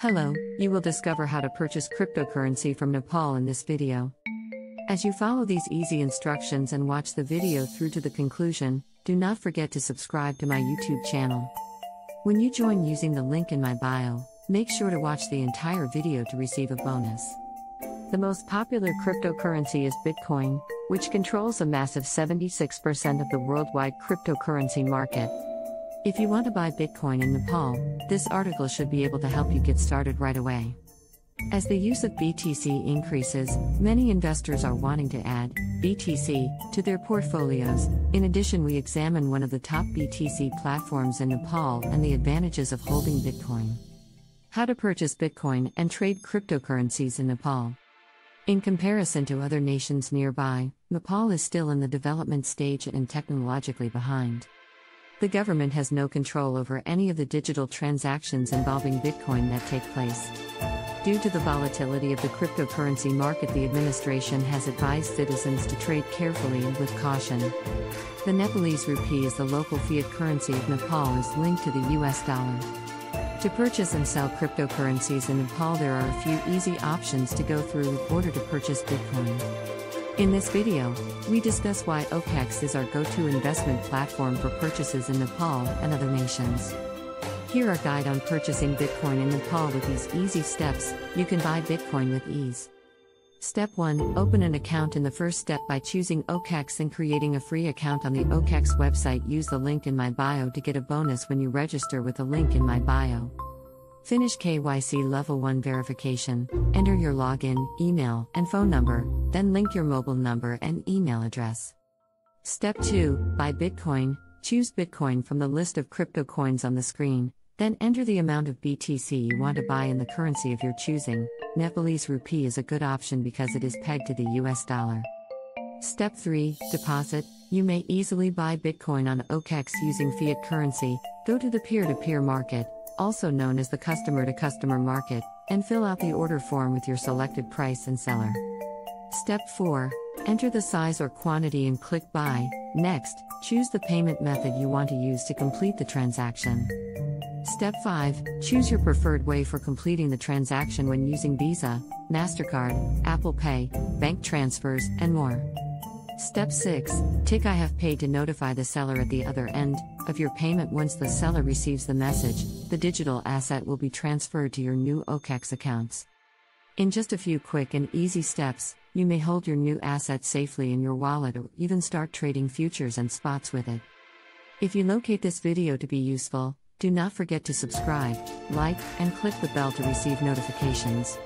Hello, you will discover how to purchase cryptocurrency from Nepal in this video. As you follow these easy instructions and watch the video through to the conclusion, do not forget to subscribe to my YouTube channel. When you join using the link in my bio, make sure to watch the entire video to receive a bonus. The most popular cryptocurrency is Bitcoin, which controls a massive 76% of the worldwide cryptocurrency market. If you want to buy Bitcoin in Nepal, this article should be able to help you get started right away. As the use of BTC increases, many investors are wanting to add BTC to their portfolios. In addition, we examine one of the top BTC platforms in Nepal and the advantages of holding Bitcoin. How to purchase Bitcoin and trade cryptocurrencies in Nepal. In comparison to other nations nearby, Nepal is still in the development stage and technologically behind. The government has no control over any of the digital transactions involving Bitcoin that take place. Due to the volatility of the cryptocurrency market, the administration has advised citizens to trade carefully and with caution. The Nepalese rupee is the local fiat currency of Nepal is linked to the US dollar. To purchase and sell cryptocurrencies in Nepal, there are a few easy options to go through in order to purchase Bitcoin. In this video, we discuss why OKEX is our go-to investment platform for purchases in Nepal and other nations. Here are guide on purchasing Bitcoin in Nepal with these easy steps, you can buy Bitcoin with ease. Step 1 Open an account in the first step by choosing OKEX and creating a free account on the OKEX website. Use the link in my bio to get a bonus when you register with the link in my bio. Finish KYC Level 1 verification, enter your login, email, and phone number, then link your mobile number and email address. Step 2 Buy Bitcoin, choose Bitcoin from the list of crypto coins on the screen, then enter the amount of BTC you want to buy in the currency of your choosing. Nepalese rupee is a good option because it is pegged to the US dollar. Step 3 Deposit. You may easily buy Bitcoin on OKEX using fiat currency. Go to the peer to peer market, also known as the customer to customer market, and fill out the order form with your selected price and seller. Step 4 Enter the size or quantity and click Buy. Next, choose the payment method you want to use to complete the transaction. Step 5 Choose your preferred way for completing the transaction when using Visa, MasterCard, Apple Pay, bank transfers, and more. Step 6 Tick I have paid to notify the seller at the other end of your payment once the seller receives the message. The digital asset will be transferred to your new OKEX accounts. In just a few quick and easy steps, you may hold your new asset safely in your wallet or even start trading futures and spots with it. If you locate this video to be useful, do not forget to subscribe, like, and click the bell to receive notifications.